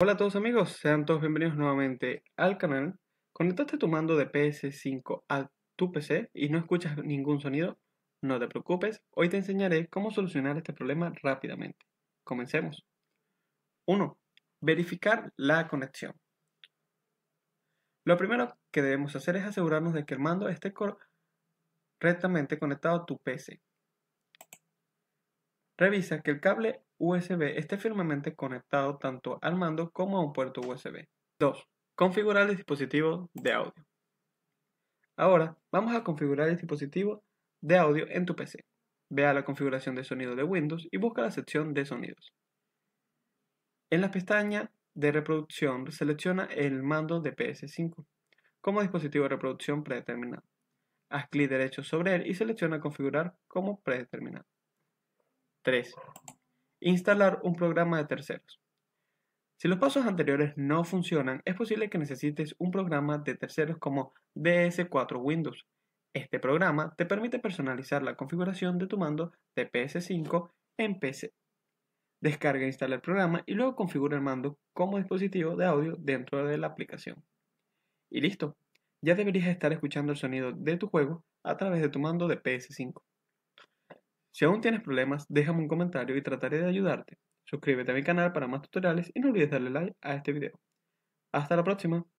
Hola a todos amigos, sean todos bienvenidos nuevamente al canal. Conectaste tu mando de PS5 a tu PC y no escuchas ningún sonido, no te preocupes, hoy te enseñaré cómo solucionar este problema rápidamente. Comencemos. 1. Verificar la conexión. Lo primero que debemos hacer es asegurarnos de que el mando esté correctamente conectado a tu PC. Revisa que el cable USB esté firmemente conectado tanto al mando como a un puerto USB. 2. Configurar el dispositivo de audio. Ahora vamos a configurar el dispositivo de audio en tu PC. Ve a la configuración de sonido de Windows y busca la sección de sonidos. En la pestaña de reproducción selecciona el mando de PS5 como dispositivo de reproducción predeterminado. Haz clic derecho sobre él y selecciona configurar como predeterminado. 3. Instalar un programa de terceros. Si los pasos anteriores no funcionan, es posible que necesites un programa de terceros como DS4 Windows. Este programa te permite personalizar la configuración de tu mando de PS5 en PC. Descarga e instala el programa y luego configura el mando como dispositivo de audio dentro de la aplicación. Y listo, ya deberías estar escuchando el sonido de tu juego a través de tu mando de PS5. Si aún tienes problemas, déjame un comentario y trataré de ayudarte. Suscríbete a mi canal para más tutoriales y no olvides darle like a este video. Hasta la próxima.